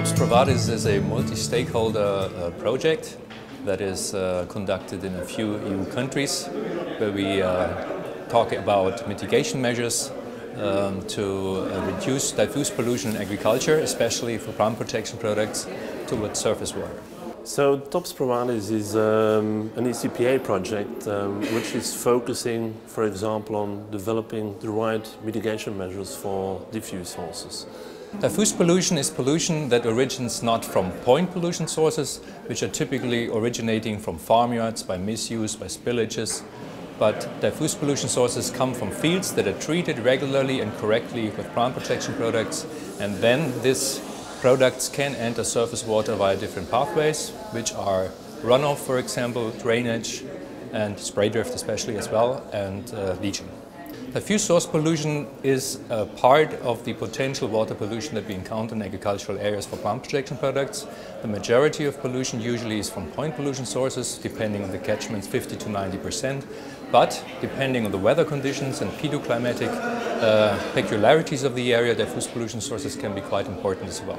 TOPPS Prowadis is a multi-stakeholder uh, project that is uh, conducted in a few EU countries where we uh, talk about mitigation measures um, to reduce diffuse pollution in agriculture, especially for plant protection products, towards surface water. So TOPPS Prowadis is um, an ECPA project um, which is focusing, for example, on developing the right mitigation measures for diffuse sources. Diffuse pollution is pollution that originates not from point pollution sources, which are typically originating from farmyards by misuse, by spillages, but diffuse pollution sources come from fields that are treated regularly and correctly with plant protection products, and then these products can enter surface water via different pathways, which are runoff, for example, drainage, and spray drift especially as well, and uh, leaching. The diffuse source pollution is a part of the potential water pollution that we encounter in agricultural areas for plant protection products. The majority of pollution usually is from point pollution sources, depending on the catchments 50 to 90 percent. But depending on the weather conditions and pedoclimatic uh, peculiarities of the area, diffuse pollution sources can be quite important as well.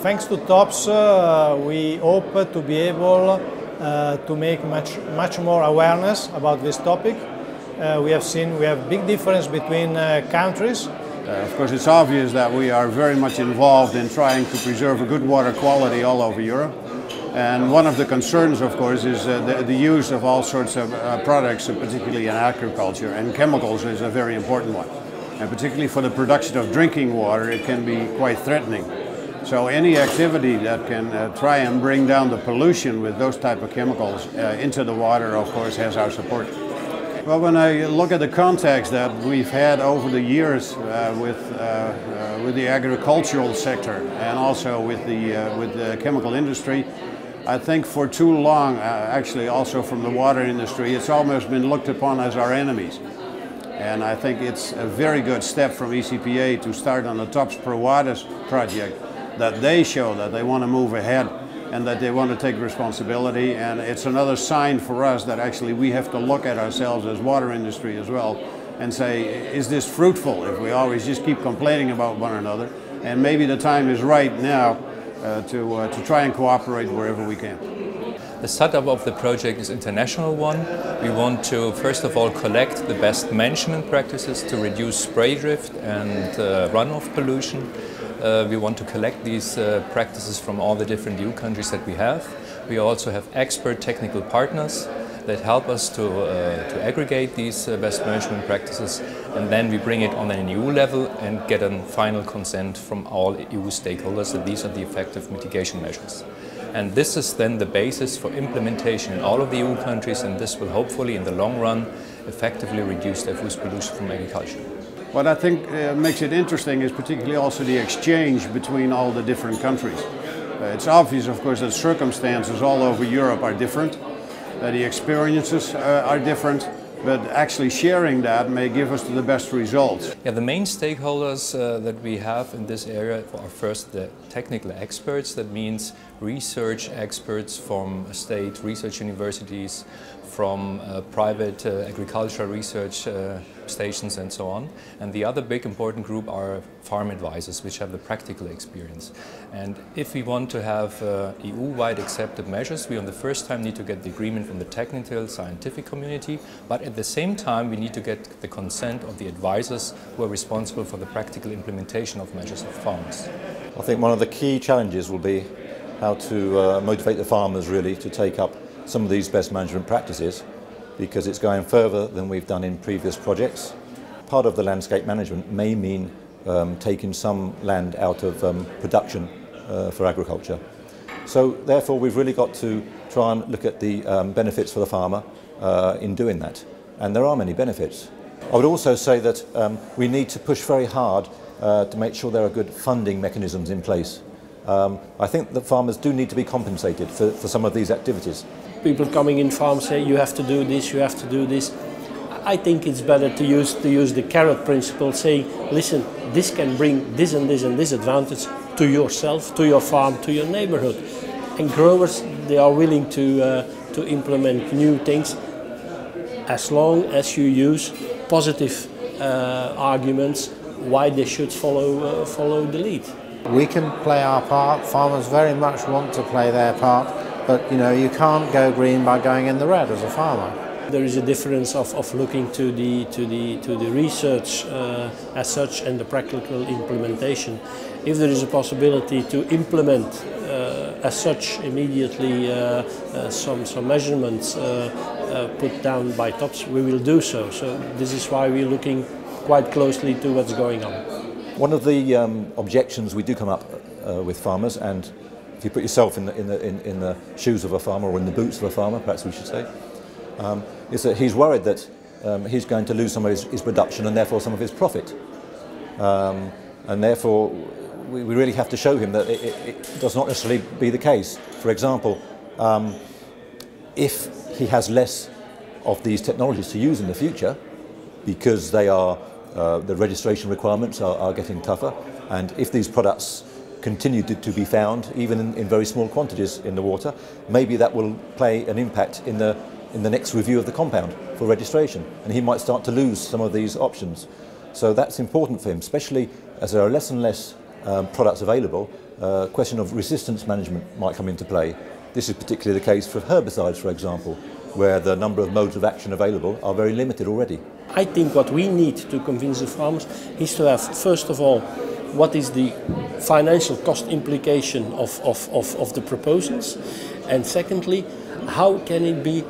Thanks to TOPPS, uh, we hope to be able uh, to make much, much more awareness about this topic we have seen we have big difference between uh, countries. Uh, of course, it's obvious that we are very much involved in trying to preserve a good water quality all over Europe. And one of the concerns, of course, is uh, the, the, use of all sorts of uh, products, particularly in agriculture, and chemicals is a very important one. And particularly for the production of drinking water, it can be quite threatening. So any activity that can uh, try and bring down the pollution with those type of chemicals into the water, of course, has our support. Well, when I look at the contacts that we've had over the years uh, with, uh, uh, with the agricultural sector and also with the, uh, with the chemical industry, I think for too long, uh, actually also from the water industry, it's almost been looked upon as our enemies. And I think it's a very good step from ECPA to start on the TOPPS Prowadis project that they show that they want to move ahead and that they want to take responsibility. And it's another sign for us that actually we have to look at ourselves as water industry as well and say, is this fruitful if we always just keep complaining about one another? And maybe the time is right now uh, to, uh, to try and cooperate wherever we can. The setup of the project is international one. We want to first of all collect the best management practices to reduce spray drift and uh, runoff pollution. Uh, we want to collect these uh, practices from all the different EU countries that we have. We also have expert technical partners that help us to, uh, to aggregate these uh, best management practices and then we bring it on an EU level and get a final consent from all EU stakeholders that these are the effective mitigation measures. And this is then the basis for implementation in all of the EU countries and this will hopefully in the long run effectively reduce the food pollution from agriculture. What I think uh, makes it interesting is particularly also the exchange between all the different countries. Uh, it's obvious, of course, that circumstances all over Europe are different, that the experiences uh, are different, but actually sharing that may give us the best results. Yeah, the main stakeholders uh, that we have in this area are first the technical experts, that means research experts from state research universities, from uh, private uh, agricultural research uh, stations and so on. And the other big important group are farm advisors, which have the practical experience. And if we want to have uh, EU-wide accepted measures, we on the first time need to get the agreement from the technical scientific community, but at the same time we need to get the consent of the advisors who are responsible for the practical implementation of measures of farms. I think one of the key challenges will be how to uh, motivate the farmers really to take up some of these best management practices because it's going further than we've done in previous projects. Part of the landscape management may mean um, taking some land out of um, production uh, for agriculture. So therefore we've really got to try and look at the um, benefits for the farmer uh, in doing that. And there are many benefits. I would also say that um, we need to push very hard uh, to make sure there are good funding mechanisms in place. Um, I think that farmers do need to be compensated for, for some of these activities people coming in farms say you have to do this, you have to do this. I think it's better to use to use the carrot principle, saying, listen, this can bring this and this and this advantage to yourself, to your farm, to your neighborhood. And growers, they are willing to uh, to implement new things as long as you use positive uh, arguments why they should follow uh, follow the lead. We can play our part. Farmers very much want to play their part, but you know you can't go green by going in the red as a farmer. There is a difference of, of looking to the to the to the research uh, as such and the practical implementation. If there is a possibility to implement uh, as such immediately uh, uh some some measurements uh, uh, put down by TOPPS, we will do so. So this is why we're looking quite closely to what's going on. One of the um, objections we do come up uh, with farmers, and if you put yourself in the, in, the, in, in, the shoes of a farmer or in the boots of a farmer, perhaps we should say, um, is that he's worried that um, he's going to lose some of his, his, production and therefore some of his profit. Um, and therefore, we, we, really have to show him that it, it, it, does not necessarily be the case. For example, um, if he has less of these technologies to use in the future, because they are uh, the registration requirements are, are, getting tougher. And if these products continue to, to be found even in, in, very small quantities in the water maybe that will play an impact in the in the next review of the compound for registration. And he might start to lose some of these options. So that's important for him especially as there are less and less um, products available uh, question of resistance management might come into play. This is particularly the case for herbicides for example where the number of modes of action available are very limited already. I think what we need to convince the farmers is to have, first of all, what is the financial cost implication of, of, of, of the proposals, and secondly, how can it be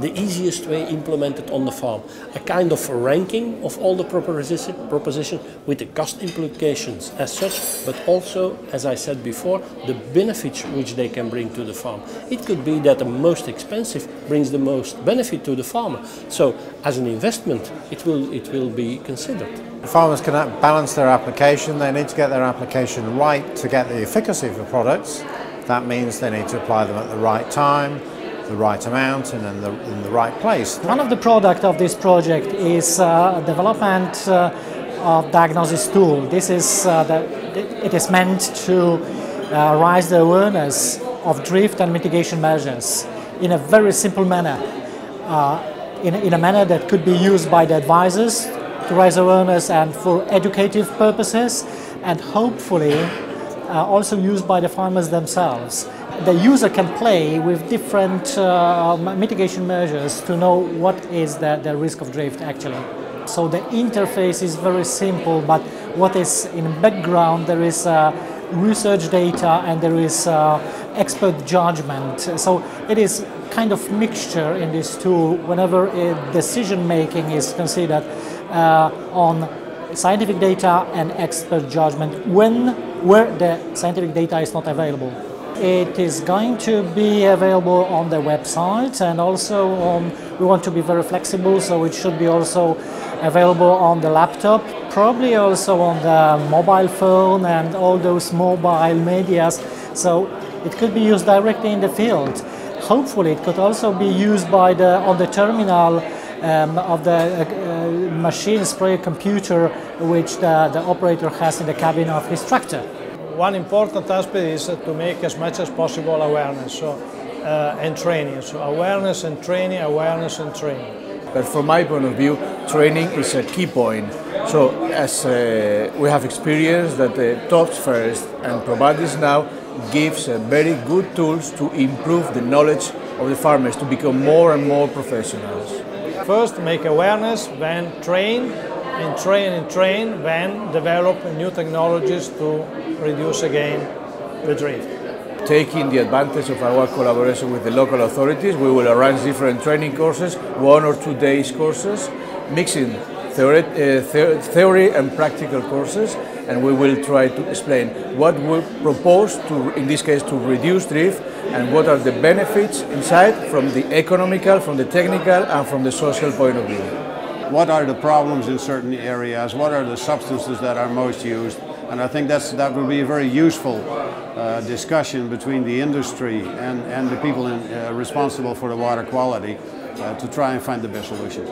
the easiest way implemented on the farm. A kind of ranking of all the proposition, with the cost implications as such, but also, as I said before, the benefits which they can bring to the farm. It could be that the most expensive brings the most benefit to the farmer. So, as an investment, it will, it will be considered. Farmers can balance their application. They need to get their application right to get the efficacy of the products. That means they need to apply them at the right time, the right amount and in the, in the right place. One of the products of this project is uh, development uh, of diagnosis tool. This is uh, the, it is meant to uh, raise the awareness of drift and mitigation measures in a very simple manner, uh, in, in a manner that could be used by the advisors to raise awareness and for educative purposes, and hopefully uh, also used by the farmers themselves the user can play with different uh, mitigation measures to know what is the, the risk of drift actually. So the interface is very simple, but what is in background, there is uh, research data and there is uh, expert judgment. So it is kind of mixture in this tool whenever decision making is considered uh, on scientific data and expert judgment when where the scientific data is not available. It is going to be available on the website and also we want to be very flexible so it should be also available on the laptop, probably also on the mobile phone and all those mobile medias. So it could be used directly in the field. Hopefully it could also be used by the, on the terminal um, of the uh, uh, machine spray computer which the, the operator has in the cabin of his tractor one important aspect is to make as much as possible awareness so, uh, and training. So awareness and training, awareness and training. But from my point of view, training is a key point. So as uh, we have experienced that the TOPPS first and Prowadis now gives very good tools to improve the knowledge of the farmers to become more and more professionals. First make awareness, then train, and train and train, then develop new technologies to reduce again the drift. Taking the advantage of our collaboration with the local authorities, we will arrange different training courses, one or two days courses, mixing theory, uh, theory and practical courses, and we will try to explain what we propose to, in this case, to reduce drift and what are the benefits inside from the economical, from the technical, and from the social point of view what are the problems in certain areas, what are the substances that are most used. And I think that's, that will be a very useful uh, discussion between the industry and, and the people in, uh, responsible for the water quality uh, to try and find the best solution.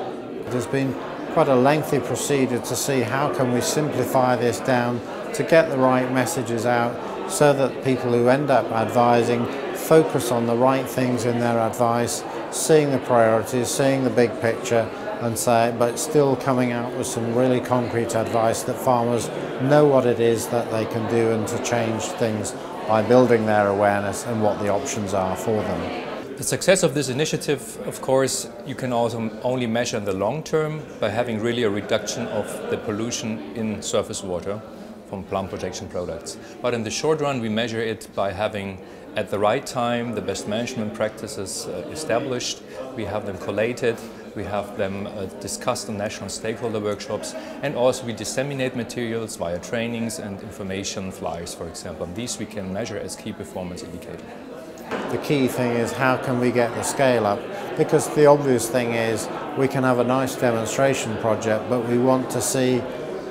There's been quite a lengthy procedure to see how can we simplify this down to get the right messages out so that people who end up advising focus on the right things in their advice, seeing the priorities, seeing the big picture and say, but still coming out with some really concrete advice that farmers know what it is that they can do and to change things by building their awareness and what the options are for them. The success of this initiative, of course, you can also only measure in the long term by having really a reduction of the pollution in surface water from plant protection products. But in the short run, we measure it by having at the right time the best management practices uh, established. We have them collated, we have them uh, discussed in national stakeholder workshops, and also we disseminate materials via trainings and information flyers, for example. And these we can measure as key performance indicators. The key thing is how can we get the scale up? Because the obvious thing is we can have a nice demonstration project, but we want to see,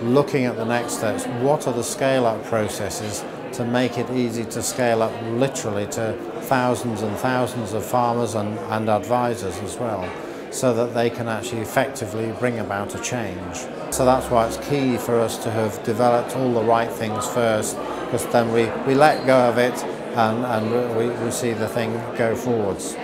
looking at the next steps, what are the scale up processes to make it easy to scale up literally to thousands and thousands of farmers and, and advisors as well, so that they can actually effectively bring about a change. So that's why it's key for us to have developed all the right things first, because then we, we let go of it and, and we, we see the thing go forwards.